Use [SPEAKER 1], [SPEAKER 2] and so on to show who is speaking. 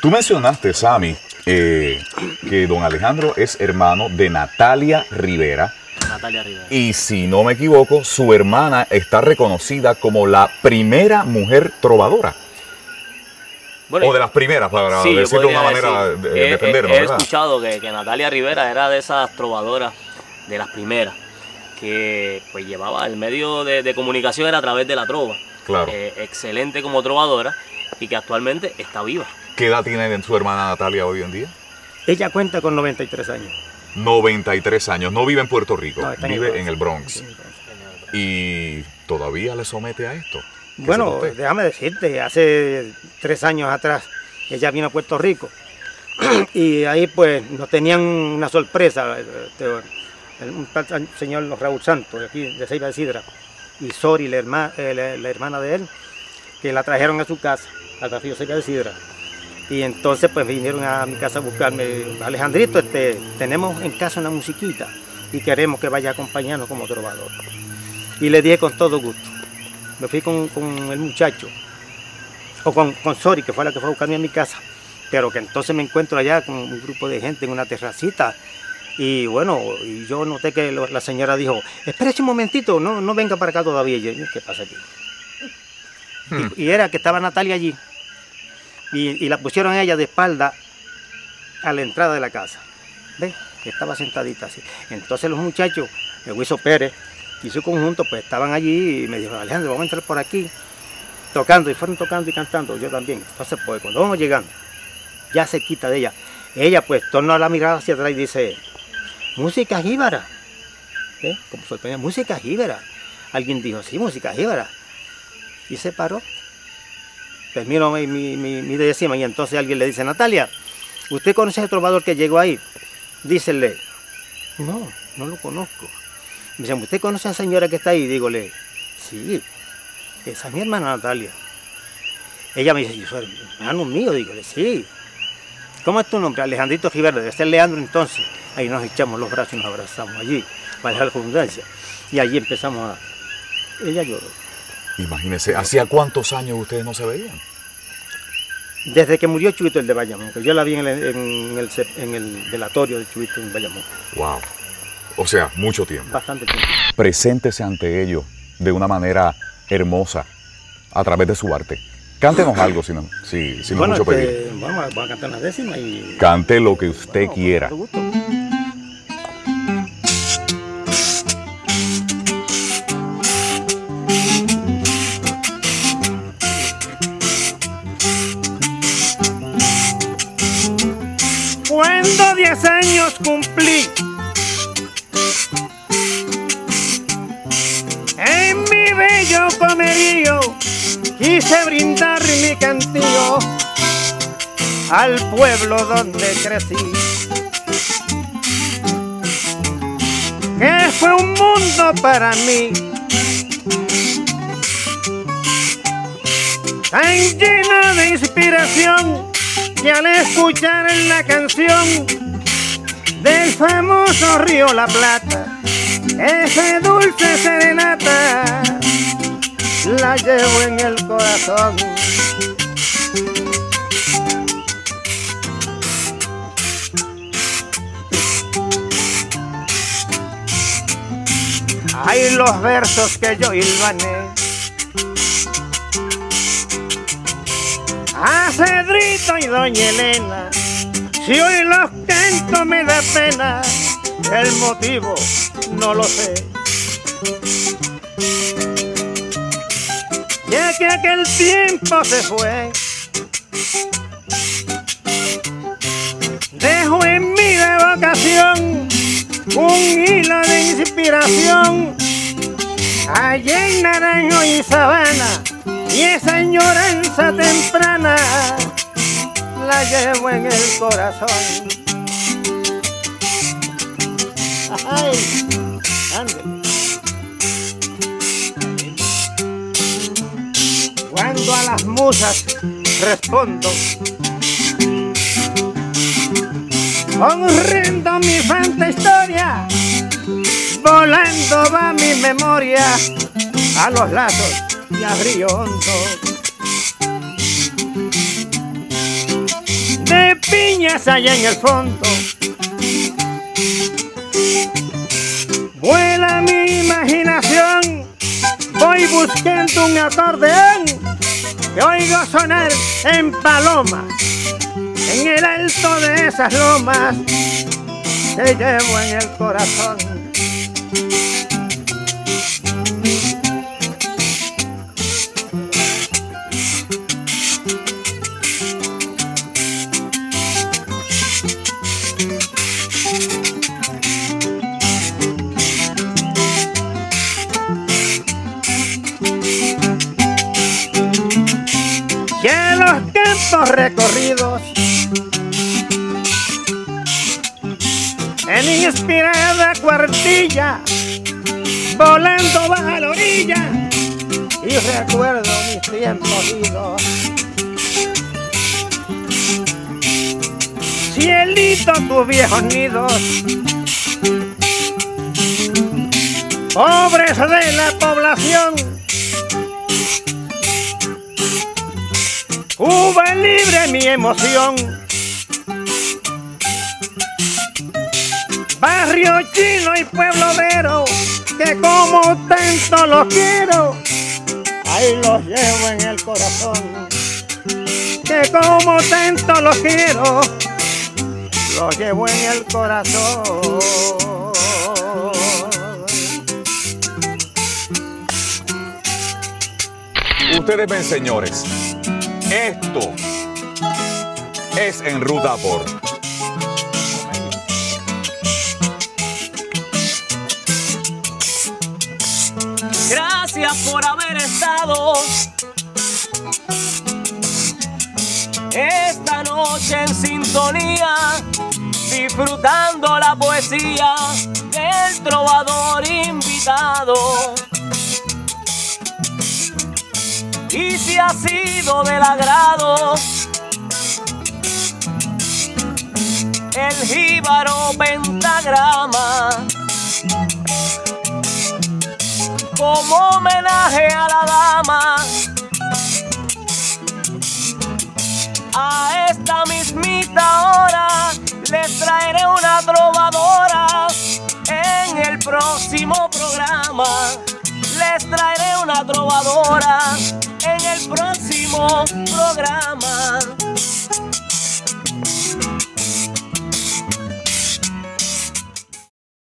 [SPEAKER 1] Tú mencionaste, Sammy, eh, que don Alejandro es hermano de Natalia Rivera.
[SPEAKER 2] Natalia Rivera.
[SPEAKER 1] Y si no me equivoco, su hermana está reconocida como la primera mujer trovadora.
[SPEAKER 2] Bueno,
[SPEAKER 1] o de las primeras, para
[SPEAKER 2] sí,
[SPEAKER 1] decirlo de una manera
[SPEAKER 2] decir,
[SPEAKER 1] de
[SPEAKER 2] he-
[SPEAKER 1] defendernos,
[SPEAKER 2] he, he escuchado que, que Natalia Rivera era de esas trovadoras, de las primeras, que pues llevaba el medio de, de comunicación era a través de la trova.
[SPEAKER 1] Claro.
[SPEAKER 2] Eh, excelente como trovadora y que actualmente está viva.
[SPEAKER 1] ¿Qué edad tiene su hermana Natalia hoy en día?
[SPEAKER 3] Ella cuenta con 93 años.
[SPEAKER 1] 93 años. No vive en Puerto Rico,
[SPEAKER 3] No, está en el
[SPEAKER 1] vive en el Bronx. Y todavía le somete a esto. ¿Qué
[SPEAKER 3] Bueno, déjame decirte, hace tres años atrás ella vino a Puerto Rico y ahí pues nos tenían una sorpresa, este, el- un tal señor Raúl Santos de aquí de Ceiba de Sidra y Sori, la, herma- eh, la- la hermana de él, que la trajeron a su casa, al Castillo Ceiba de Sidra. Y entonces pues vinieron a mi casa a buscarme, Alejandrito, este, tenemos en casa una musiquita y queremos que vaya a acompañarnos como trovador. Y le dije con todo gusto. Me fui con, con el muchacho, o con, con Sori, que fue la que fue a buscarme a mi casa, pero que entonces me encuentro allá con un grupo de gente en una terracita. Y bueno, y yo noté que la señora dijo, espérese un momentito, no, no venga para acá todavía. Y yo, ¿qué pasa aquí? Y, y era que estaba Natalia allí, y, la pusieron ella de espalda a la entrada de la casa. ¿Ves? Estaba sentadita así. Entonces los muchachos, el Huizo Pérez y su conjunto, pues estaban allí y me dijeron, Alejandro, vamos a entrar por aquí, tocando, y fueron tocando y cantando, yo también. Entonces, pues cuando vamos llegando, ya se quita de ella, ella pues torna la mirada hacia atrás y dice, música jíbara. ¿Eh? Como sorprendida, música jíbara. Alguien dijo, sí, música jíbara. Y se paró. Terminó mi, mi, mi, mi décima y entonces alguien le dice, Natalia, ¿usted conoce al trovador que llegó ahí? Dícele, no, no lo conozco. Me dice, ¿usted conoce a la señora que está ahí? Dígole, sí, esa es mi hermana Natalia. Ella me dice, yo soy hermano mío, dígole, sí. ¿Cómo es tu nombre? Alejandrito Rivera, debe ser Leandro entonces. Ahí nos echamos los brazos y nos abrazamos allí, para dejar la redundancia. Y allí empezamos a... Ella lloró.
[SPEAKER 1] Imagínese, ¿hacía cuántos años ustedes no se veían?
[SPEAKER 3] Desde que murió Chuito el de Bayamón, que yo la vi en el, en el, sep- en el velatorio de Chuito en Bayamón.
[SPEAKER 1] Wow. O sea, mucho tiempo.
[SPEAKER 3] Bastante tiempo.
[SPEAKER 1] Preséntese ante ellos de una manera hermosa a través de su arte. Cántenos algo, si no, si,
[SPEAKER 3] bueno,
[SPEAKER 1] mucho pedir.
[SPEAKER 3] este, vamos, a, vamos a cantar la décima y...
[SPEAKER 1] Cante lo que usted
[SPEAKER 3] Bueno,
[SPEAKER 1] quiera.
[SPEAKER 3] Años cumplí, en mi bello comerío quise brindar mi cantillo al pueblo donde crecí. Que fue un mundo para mí. Tan lleno de inspiración que al escuchar la canción del famoso río La Plata, ese dulce serenata la llevo en el corazón. Hay los versos que yo hilvané. A Cedrito y Doña Elena, si hoy los me da pena, el motivo no lo sé. Ya que aquel tiempo se fue, dejo en mi vocación un hilo de inspiración allá en Naranjo y Sabana y esa añoranza temprana la llevo en el corazón. Cuando a las musas respondo, honrando mi santa historia, volando va mi memoria a los lazos y a río hondo. de piñas allá en el fondo. Vuela mi imaginación, voy buscando un acordeón. Que oigo sonar en paloma, en el alto de esas lomas. Que llevo en el corazón. Campos recorridos en inspirada cuartilla volando baja la orilla y recuerdo mis tiempos idos. Cielito tus viejos nidos pobres de la población libre mi emoción. Barrio chino y pueblo que como tanto los quiero, ahí los llevo en el corazón. Que como tanto los quiero, los llevo en el corazón.
[SPEAKER 1] Ustedes ven, señores, esto es en ruta por.
[SPEAKER 2] Gracias por haber estado esta noche en sintonía, disfrutando la poesía ha sido del agrado el jíbaro pentagrama como homenaje a la dama. A esta mismita hora les traeré una trovadora en el próximo programa. Les traeré trovadora en el próximo programa.